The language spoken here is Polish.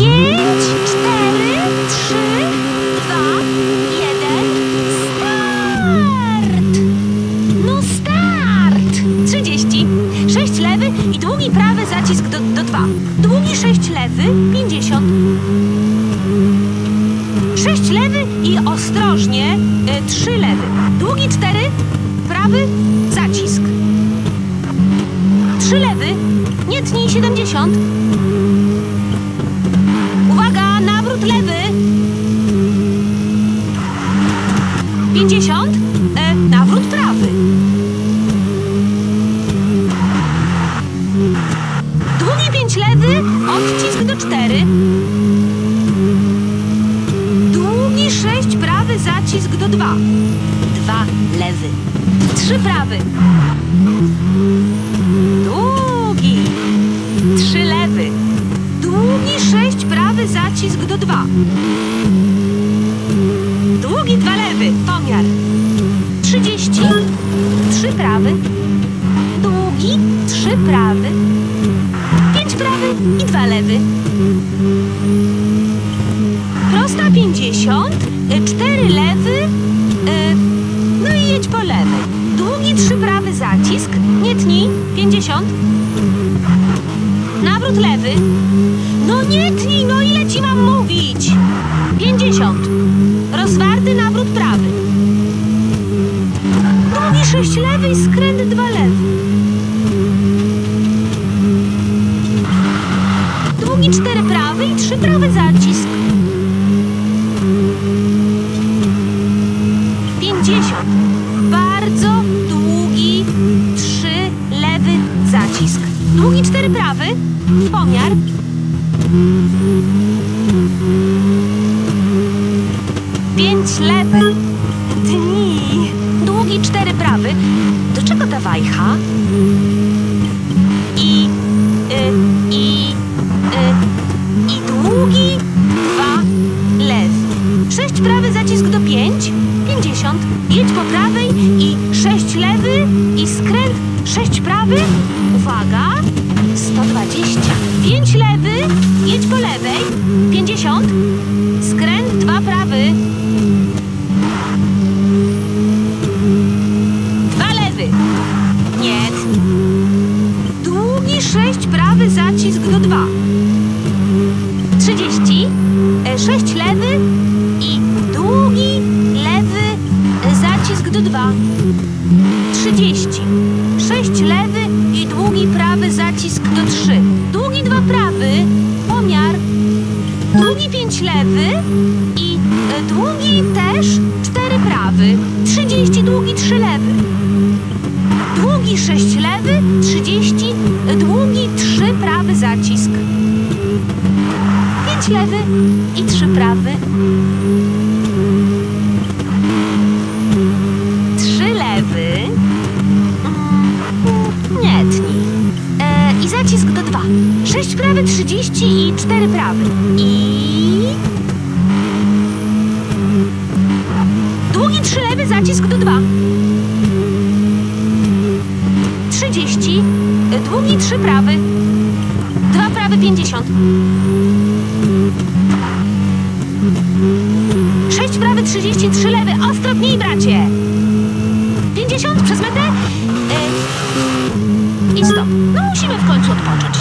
Pięć, cztery, trzy, dwa, jeden. Start! No start! Trzydzieści. Sześć lewy i długi prawy zacisk do, do dwa. Długi sześć lewy, pięćdziesiąt. Sześć lewy i ostrożnie y, trzy lewy. Długi cztery, prawy, zacisk. Trzy lewy, nie tnij siedemdziesiąt. Uwaga, nawrót lewy. 50. Nawrót prawy. Długi 5 lewy, odcisk do 4. Długi 6 prawy, zacisk do 2. 2 lewy. 3 prawy. Długi. 3 lewy. Długi 6 prawy, zacisk do 2. Długi 2 lewy, pomiar. 30. 3 prawy. Długi 3 prawy. 5 prawy i 2 lewy. Prosta 50. 4 lewy. y, No i jedź po lewej. Długi 3 prawy zacisk. Nie tnij. 50. Nawrót lewy. No nie tnij, 6 lewy i skręt 2 lewy. Długi 4 prawy i 3 prawy zacisk. 50. Bardzo długi 3 lewy zacisk. Długi 4 prawy. Pomiar. Pięć lewy. Wajcha? I, y, i, y, i długi dwa lewy. Sześć prawy zacisk do pięć. Pięćdziesiąt. Jedź po prawej i sześć lewy i skręt. Sześć prawy. Uwaga. Sto dwadzieścia. Pięć lewy. Jedź po lewej. Pięćdziesiąt. Skręt dwa prawy. Dwa lewy. Nie. Długi sześć prawy zacisk do dwa. Trzydzieści. e, Sześć lewy i długi lewy e, zacisk do dwa. Trzydzieści. Sześć lewy i długi prawy zacisk do trzy. Długi dwa prawy. Pomiar. Długi pięć lewy i e, długi też cztery prawy. Trzydzieści długi trzy lewy. Długi sześć lewy, trzydzieści, e, długi trzy prawy zacisk. Pięć lewy i trzy prawy. Trzy lewy. Mm, Nie tnij. E, I zacisk do dwa. Sześć prawy, trzydzieści i cztery prawy. I... Długi trzy lewy, zacisk do dwa. Trzydzieści. e, Długi trzy prawy. Dwa prawy, pięćdziesiąt. Sześć prawy, trzydzieści, trzy lewy. Ostro pnij, bracie. Pięćdziesiąt przez metę. E, I stop. No musimy w końcu odpocząć?